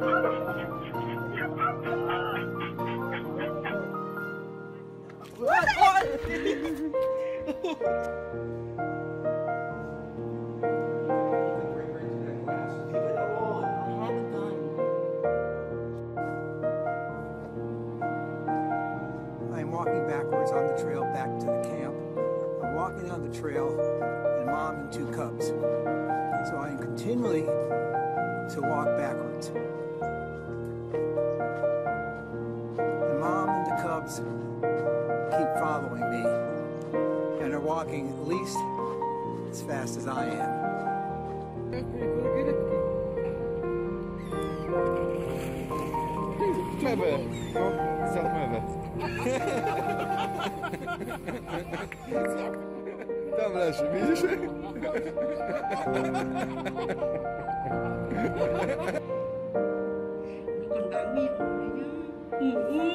I'm walking backwards on the trail back to the camp. I'm walking down the trail and mom and two cubs. So I am continually to walk backwards. And keep following me and are walking at least as fast as I am. Mewe. No, za mewe. Tam leży, widzisz? còn đáng nghi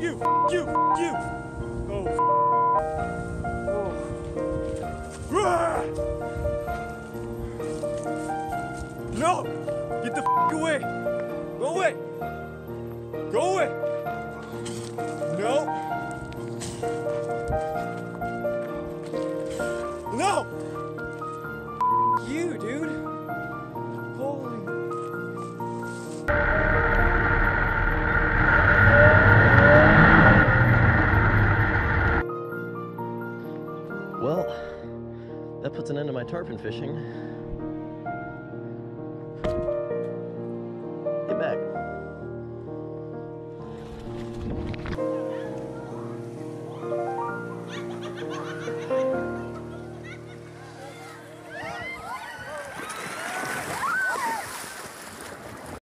You, you, you. Oh. Oh. Rah! No! Get the f- away! Go away! Go away! No! No! You, dude! Holy. Well, that puts an end to my tarpon fishing.